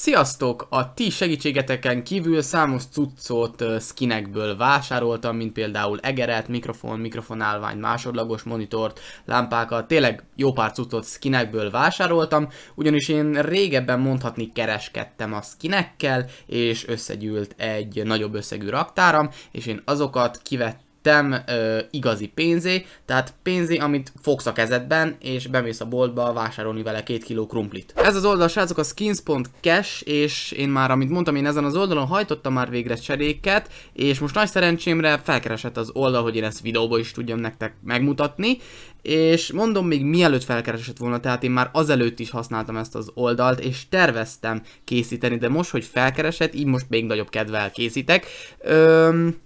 Sziasztok! A ti segítségeteken kívül számos cuccot skinekből vásároltam, mint például egeret, mikrofon, mikrofonálvány, másodlagos monitort, lámpákat, tényleg jó pár cuccot skinekből vásároltam, ugyanis én régebben mondhatni kereskedtem a skinekkel, és összegyűlt egy nagyobb összegű raktáram, és én azokat kivettem tem ö, igazi pénzé, tehát pénzé, amit fogsz a kezedben, és bemész a boltba vásárolni vele két kiló krumplit. Ez az oldal, srácok, a skins.cash, és én már, amit mondtam, én ezen az oldalon hajtottam már végre cseréket, és most nagy szerencsémre felkeresett az oldal, hogy én ezt videóba is tudjam nektek megmutatni, és mondom, még mielőtt felkeresett volna, tehát én már azelőtt is használtam ezt az oldalt, és terveztem készíteni, de most, hogy felkeresett, így most még nagyobb kedvel készítek. Öm,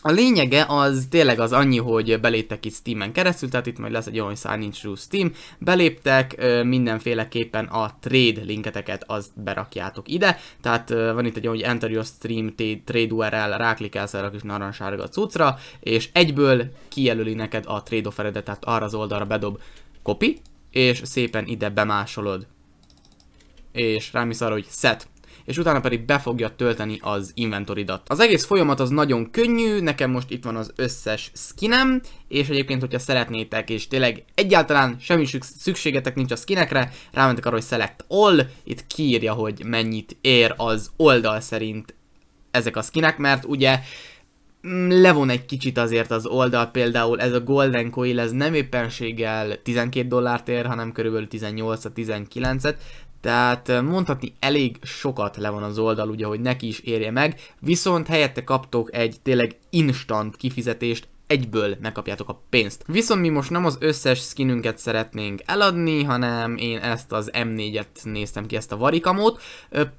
a lényege az tényleg az annyi, hogy beléptek itt Steam-en keresztül, tehát itt majd lesz egy olyan sign in through Steam, beléptek, mindenféleképpen a trade linketeket azt berakjátok ide, tehát van itt egy olyan, hogy enter your stream trade URL, ráklikelsz erre a kis narancssárga cuccra, és egyből kijelöli neked a trade offeredet, tehát arra az oldalra bedob copy, és szépen ide bemásolod, és rámész arra, hogy set, és utána pedig be fogja tölteni az inventoridat. Az egész folyamat az nagyon könnyű, nekem most itt van az összes skinem, és egyébként, hogyha szeretnétek, és tényleg egyáltalán semmi szükségetek nincs a skinekre, rámentek arra, hogy select all, itt kiírja, hogy mennyit ér az oldal szerint ezek a skinek, mert ugye mm, levon egy kicsit azért az oldal, például ez a Golden Coil, ez nem éppenséggel 12 dollárt ér, hanem körülbelül 18-19-et, tehát mondhatni elég sokat le van az oldal, ugye, hogy neki is érje meg, viszont helyette kaptok egy tényleg instant kifizetést, egyből megkapjátok a pénzt. Viszont mi most nem az összes skinünket szeretnénk eladni, hanem én ezt az M4-et néztem ki, ezt a varikamót,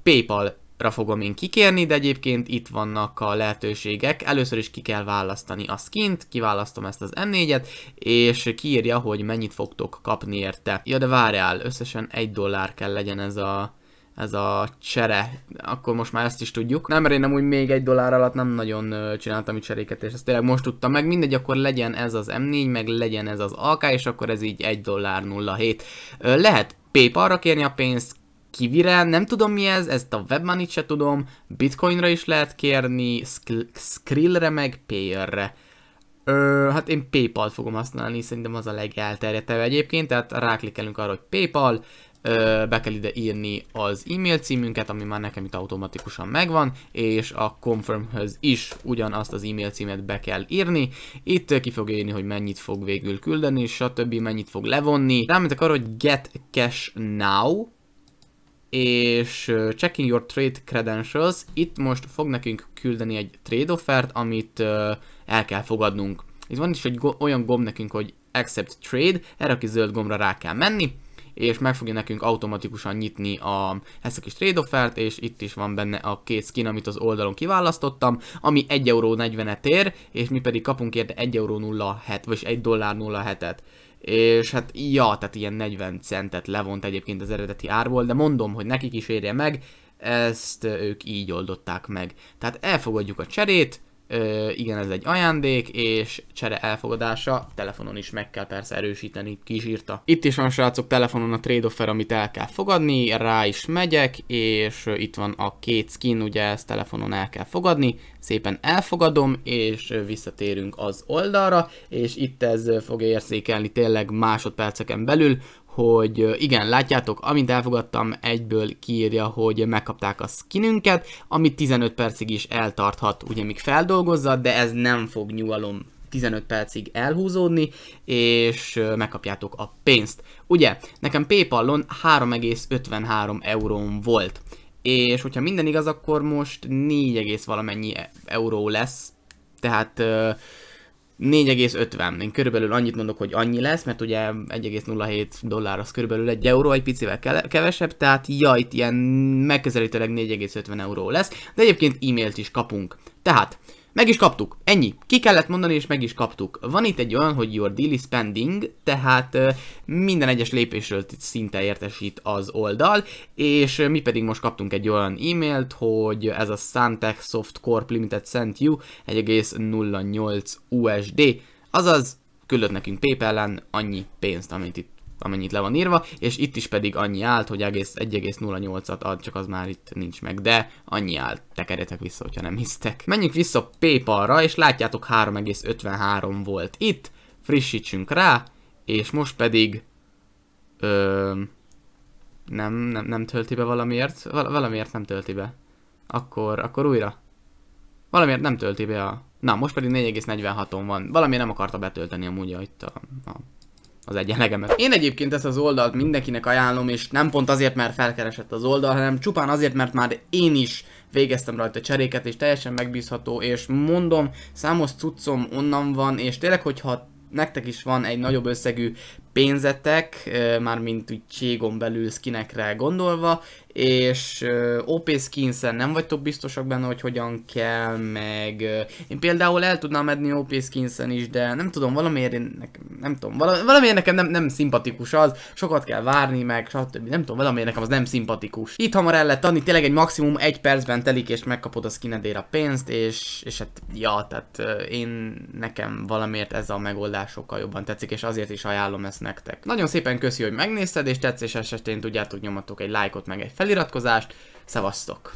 Paypal ra fogom én kikérni, de egyébként itt vannak a lehetőségek. Először is ki kell választani a skint, kiválasztom ezt az M4-et, és kiírja, hogy mennyit fogtok kapni érte. Ja, de várjál, összesen egy dollár kell legyen ez a ez a csere, akkor most már ezt is tudjuk. Nem, mert én nem úgy még egy dollár alatt nem nagyon csináltam itt cseréket, és ezt tényleg most tudtam meg. Mindegy, akkor legyen ez az M4, meg legyen ez az AK, és akkor ez így 1 dollár 07. Uh, lehet Paypal-ra kérni a pénzt, Kivire, nem tudom mi ez, ezt a webmoney se tudom, bitcoinra is lehet kérni, Skrillre meg Payerre. Ö, hát én Paypal fogom használni, szerintem az a legelterjedtebb egyébként, tehát ráklikkelünk arra, hogy Paypal, ö, be kell ide írni az e-mail címünket, ami már nekem itt automatikusan megvan, és a confirmhöz is ugyanazt az e-mail címet be kell írni. Itt ki fog írni, hogy mennyit fog végül küldeni, stb. mennyit fog levonni. Rámentek arra, hogy get cash now, és checking your trade credentials, itt most fog nekünk küldeni egy trade offert, amit el kell fogadnunk. Itt van is egy go olyan gomb nekünk, hogy accept trade, erre a kis zöld gombra rá kell menni, és meg fogja nekünk automatikusan nyitni a, ezt a kis trade offert, és itt is van benne a két skin, amit az oldalon kiválasztottam, ami 1,40€ ér, és mi pedig kapunk érte 1,07, vagy 1 dollár 07-et és hát ja, tehát ilyen 40 centet levont egyébként az eredeti árból, de mondom, hogy nekik is érje meg, ezt ők így oldották meg. Tehát elfogadjuk a cserét, Ö, igen, ez egy ajándék, és csere elfogadása, telefonon is meg kell persze erősíteni, ki. Itt is van srácok telefonon a trade offer, amit el kell fogadni, rá is megyek, és itt van a két skin, ugye ezt telefonon el kell fogadni, szépen elfogadom, és visszatérünk az oldalra, és itt ez fogja érzékelni tényleg másodperceken belül, hogy igen, látjátok, amint elfogadtam, egyből kiírja, hogy megkapták a skinünket, ami 15 percig is eltarthat, ugye míg feldolgozza, de ez nem fog nyugalom 15 percig elhúzódni, és megkapjátok a pénzt. Ugye, nekem Paypalon 3,53 euróm volt, és hogyha minden igaz, akkor most 4, valamennyi euró lesz, tehát 4,50. Én körülbelül annyit mondok, hogy annyi lesz, mert ugye 1,07 dollár az körülbelül egy euró, egy picivel kevesebb, tehát ja, itt ilyen megközelítőleg 4,50 euró lesz, de egyébként e-mailt is kapunk. Tehát meg is kaptuk. Ennyi. Ki kellett mondani, és meg is kaptuk. Van itt egy olyan, hogy your daily spending, tehát minden egyes lépésről szinte értesít az oldal, és mi pedig most kaptunk egy olyan e-mailt, hogy ez a Santec Soft Corp Limited sent you 1,08 USD, azaz küldött nekünk PayPal-en annyi pénzt, amit itt amennyit le van írva, és itt is pedig annyi állt, hogy 1,08-at ad, csak az már itt nincs meg, de annyi állt, tekerjetek vissza, hogyha nem hisztek. Menjünk vissza PayPal-ra, és látjátok 3,53 volt itt, frissítsünk rá, és most pedig ö, nem, nem, nem tölti be valamiért, Val valamiért nem tölti be. Akkor, akkor újra. Valamiért nem tölti be a... Na, most pedig 4,46-on van. Valamiért nem akarta betölteni amúgy itt a, a az egyenlegemet. Én egyébként ezt az oldalt mindenkinek ajánlom, és nem pont azért, mert felkeresett az oldal, hanem csupán azért, mert már én is végeztem rajta cseréket, és teljesen megbízható, és mondom, számos cuccom onnan van, és tényleg, hogyha nektek is van egy nagyobb összegű pénzetek, mármint úgy cségon belül skinekre gondolva, és OP skinsen nem vagytok biztosak benne, hogy hogyan kell, meg én például el tudnám edni OP skinsen is, de nem tudom, valamiért én nekem, nem tudom, valamiért nekem nem, nem szimpatikus az, sokat kell várni, meg stb. Nem tudom, valamiért nekem az nem szimpatikus. Itt hamar el lehet adni, tényleg egy maximum egy percben telik, és megkapod a skinedére a pénzt, és, és hát, ja, tehát én nekem valamiért ez a megoldás sokkal jobban tetszik, és azért is ajánlom ezt nektek. Nagyon szépen köszi, hogy megnézted, és tetszés esetén tudjátok nyomatok egy lájkot, meg egy feliratkozást. Szevasztok!